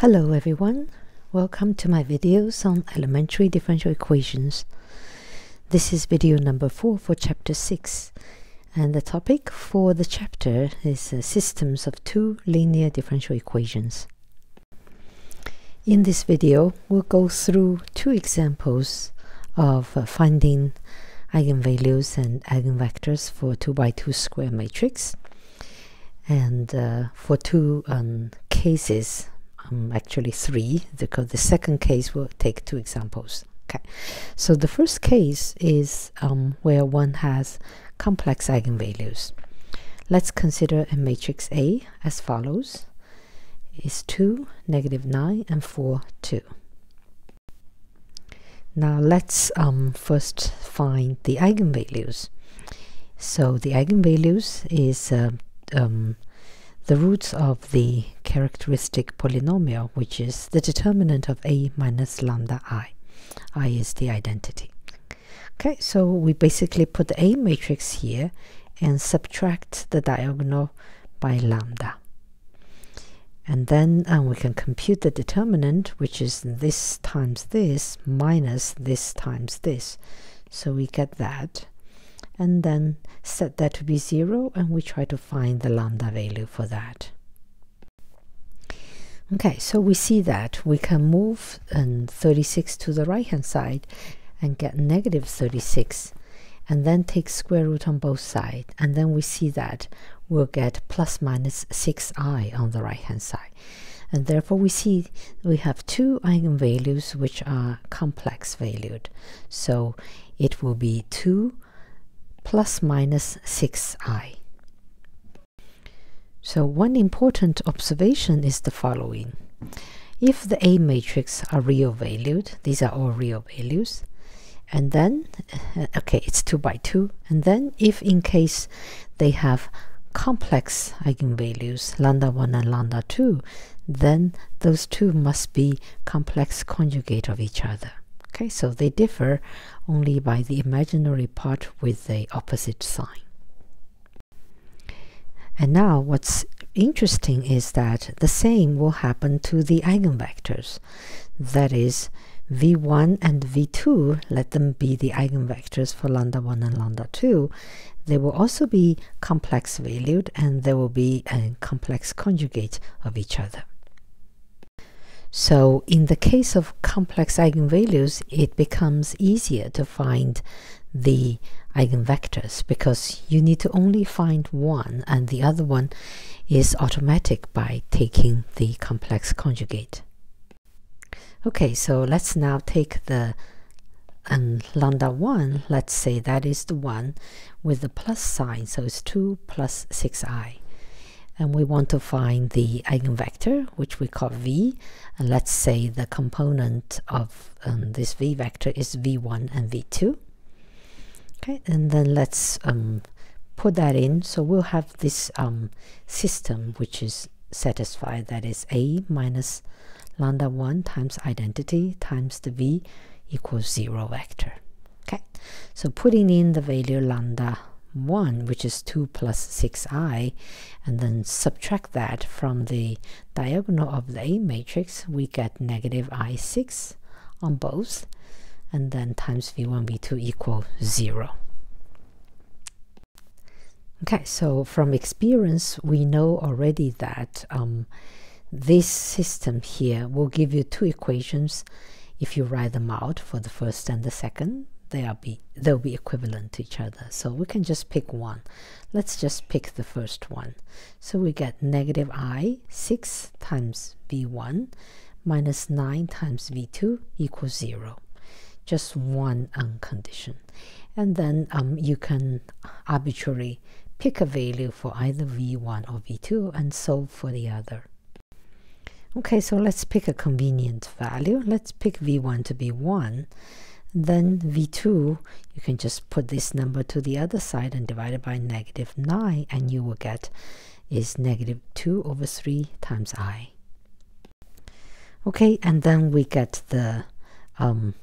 Hello everyone, welcome to my videos on elementary differential equations. This is video number 4 for chapter 6 and the topic for the chapter is uh, systems of two linear differential equations. In this video we'll go through two examples of uh, finding eigenvalues and eigenvectors for 2 by 2 square matrix and uh, for two um, cases um, actually three because the second case will take two examples okay? So the first case is um, where one has complex eigenvalues. Let's consider a matrix A as follows. Is 2 negative 9 and 4 2 now let's um, first find the eigenvalues. So the eigenvalues is uh, um, the roots of the characteristic polynomial, which is the determinant of a minus lambda i. i is the identity. Okay, so we basically put the A matrix here and subtract the diagonal by lambda. And then um, we can compute the determinant, which is this times this minus this times this. So we get that and then set that to be 0 and we try to find the lambda value for that. Okay, so we see that we can move um, 36 to the right hand side and get negative 36 and then take square root on both sides and then we see that we'll get plus minus 6i on the right hand side. And therefore we see we have two eigenvalues which are complex valued. So it will be 2 plus minus 6i. So one important observation is the following. If the A matrix are real valued, these are all real values, and then, uh, okay, it's 2 by 2, and then if in case they have complex eigenvalues, lambda 1 and lambda 2, then those two must be complex conjugate of each other. Okay, so they differ only by the imaginary part with the opposite sign. And now what's interesting is that the same will happen to the eigenvectors. That is, v1 and v2, let them be the eigenvectors for lambda 1 and lambda 2. They will also be complex valued and there will be a complex conjugate of each other. So in the case of complex eigenvalues, it becomes easier to find the eigenvectors because you need to only find one and the other one is automatic by taking the complex conjugate. Okay, so let's now take the and lambda 1, let's say that is the one with the plus sign, so it's 2 plus 6i and we want to find the eigenvector which we call v. And let's say the component of um, this v vector is v1 and v2 okay and then let's um, put that in. So we'll have this um, system which is satisfied. That is a minus lambda 1 times identity times the v equals 0 vector. Okay so putting in the value lambda 1 which is 2 plus 6i and then subtract that from the diagonal of the A matrix we get negative i6 on both and then times v1 v2 equal 0 okay so from experience we know already that um, this system here will give you two equations. If you write them out for the first and the second they'll be they'll be equivalent to each other. So we can just pick one. Let's just pick the first one. So we get negative i 6 times v1 minus 9 times v2 equals 0 just one uncondition. And then um, you can arbitrarily pick a value for either v1 or v2 and solve for the other. Okay so let's pick a convenient value. Let's pick v1 to be 1 then v2 you can just put this number to the other side and divide it by negative 9 and you will get is negative 2 over 3 times i. Okay and then we get the um,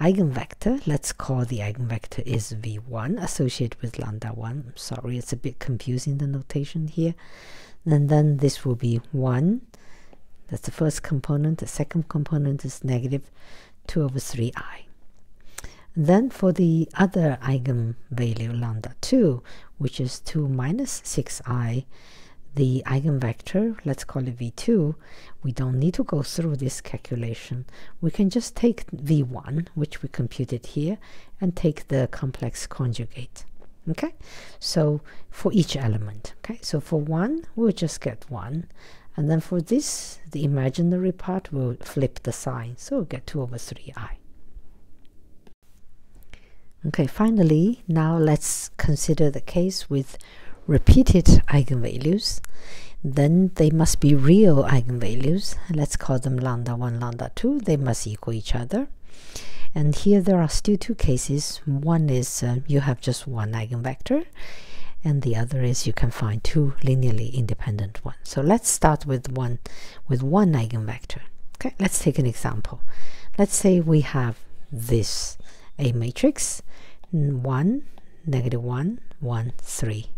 eigenvector let's call the eigenvector is v1 associated with lambda 1 I'm sorry it's a bit confusing the notation here and then this will be 1 That's the first component. The second component is negative 2 over 3i. Then for the other eigenvalue lambda 2, which is 2 minus 6i, the eigenvector, let's call it v2, we don't need to go through this calculation. We can just take v1, which we computed here, and take the complex conjugate. Okay, so for each element, okay, so for 1, we'll just get 1, and then for this, the imaginary part, we'll flip the sign, so we'll get 2 over 3i. Okay, finally, now let's consider the case with repeated eigenvalues. Then they must be real eigenvalues. Let's call them lambda 1, lambda 2. They must equal each other. And here there are still two cases. One is uh, you have just one eigenvector, and the other is you can find two linearly independent ones. So let's start with one with one eigenvector. Okay, let's take an example. Let's say we have this A matrix 1, negative 1, 1, 3.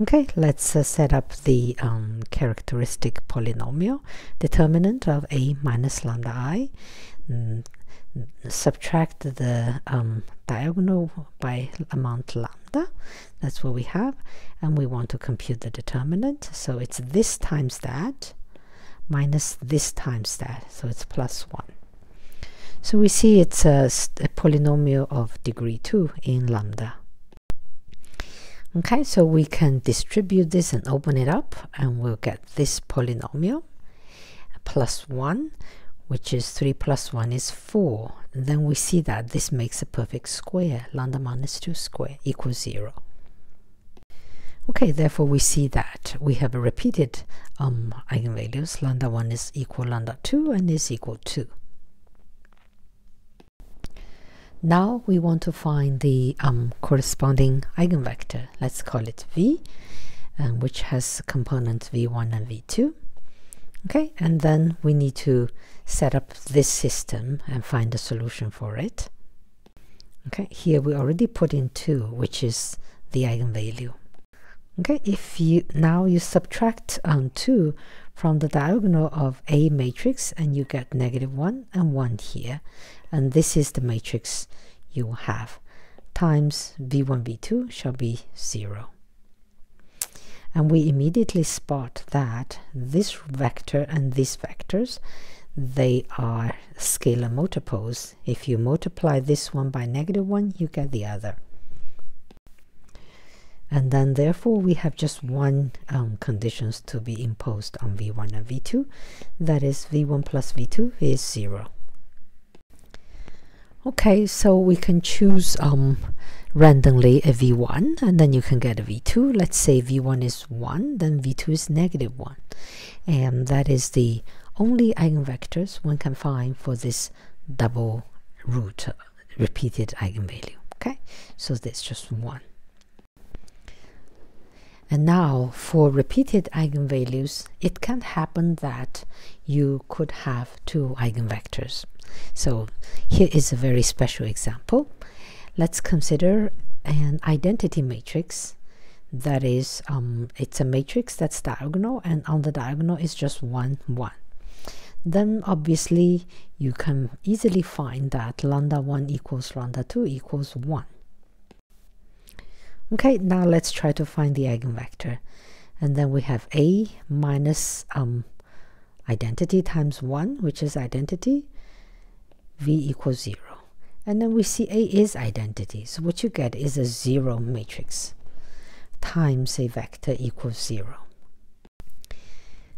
Okay, let's uh, set up the um, characteristic polynomial determinant of a minus lambda i. Mm, subtract the um, diagonal by amount lambda. That's what we have. And we want to compute the determinant. So it's this times that minus this times that. So it's plus 1. So we see it's a, a polynomial of degree 2 in lambda. Okay, so we can distribute this and open it up and we'll get this polynomial plus 1 which is 3 plus 1 is 4 and then we see that this makes a perfect square. Lambda minus 2 square equals 0 okay therefore we see that we have repeated um, eigenvalues. Lambda 1 is equal lambda 2 and is equal to now we want to find the um, corresponding eigenvector. Let's call it V, um, which has components V1 and V2. Okay, and then we need to set up this system and find a solution for it. Okay, here we already put in 2, which is the eigenvalue. Okay, if you now you subtract um, 2 from the diagonal of A matrix and you get negative 1 and 1 here. And this is the matrix you have. Times v1 v2 shall be 0 and we immediately spot that this vector and these vectors they are scalar multiples. If you multiply this one by negative 1 you get the other and then therefore we have just one um, conditions to be imposed on v1 and v2 that is v1 plus v2 is 0 okay so we can choose um, randomly a v1 and then you can get a v2 let's say v1 is 1 then v2 is negative 1 and that is the only eigenvectors one can find for this double root uh, repeated eigenvalue. Okay so that's just one and now for repeated eigenvalues, it can happen that you could have two eigenvectors. So here is a very special example. Let's consider an identity matrix that is um, it's a matrix that's diagonal and on the diagonal is just 1 1 then obviously you can easily find that lambda 1 equals lambda 2 equals 1 Okay, now let's try to find the eigenvector. And then we have A minus um, identity times 1, which is identity, V equals 0. And then we see A is identity. So what you get is a 0 matrix times a vector equals 0.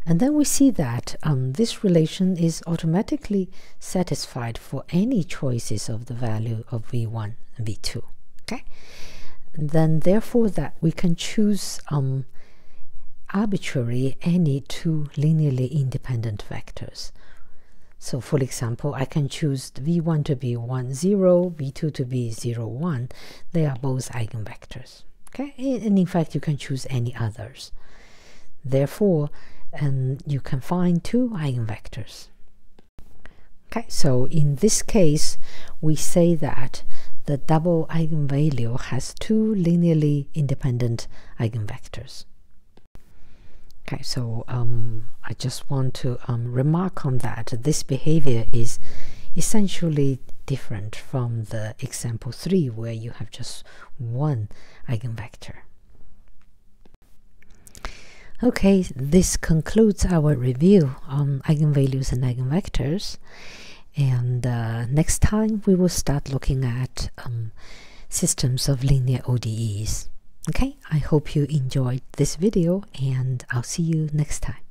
And then we see that um, this relation is automatically satisfied for any choices of the value of v1 and v2. Okay, then therefore that we can choose um, arbitrary any two linearly independent vectors. So for example, I can choose v1 to be 1, 0, v2 to be 0, 1. They are both eigenvectors. Okay, and in fact, you can choose any others. Therefore, and um, you can find two eigenvectors. Okay, so in this case, we say that the double eigenvalue has two linearly independent eigenvectors. Okay, so um, I just want to um, remark on that. This behavior is essentially different from the example 3 where you have just one eigenvector. Okay, this concludes our review on eigenvalues and eigenvectors. And uh, next time we will start looking at um, systems of linear ODEs. Okay, I hope you enjoyed this video and I'll see you next time.